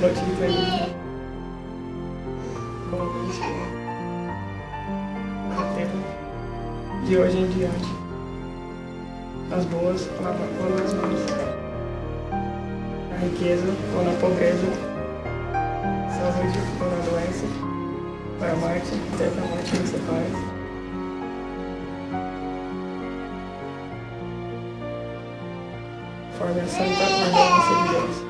batido pra mim. Como isso no tempo de hoje em diante. As boas ou nas más. Na riqueza ou na pobreza. Saúde ou na doença. Para a morte, até que a morte nos separe. Conforme a santa ordenança de Deus.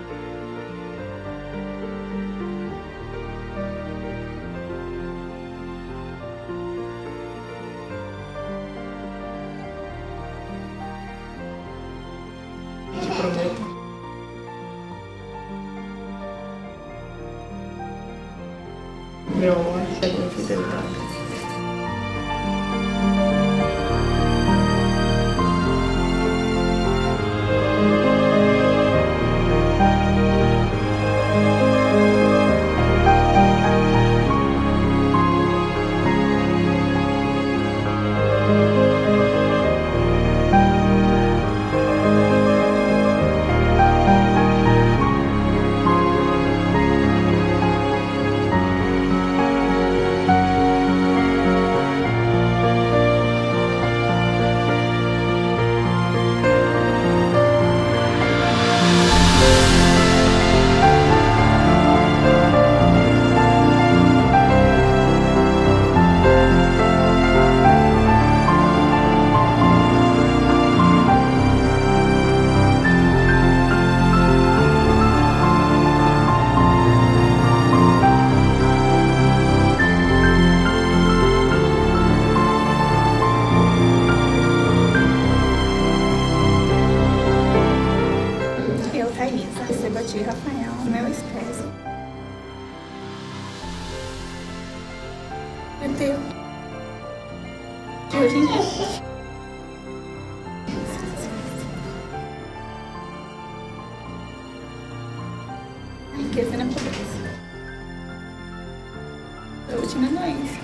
Te prometo. Meu amor e Meteu. De hoje em diante. A riqueza na pobreza. A última doença.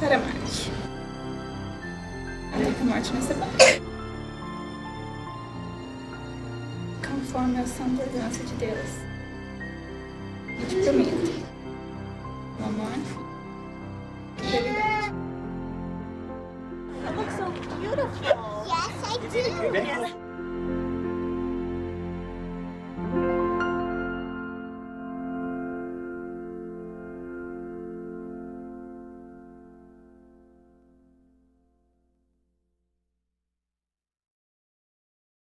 Para a morte. Até que a morte nos separe. Conforme a santa ordenança de Deus. E te prometo It looks so beautiful. Yes, I do.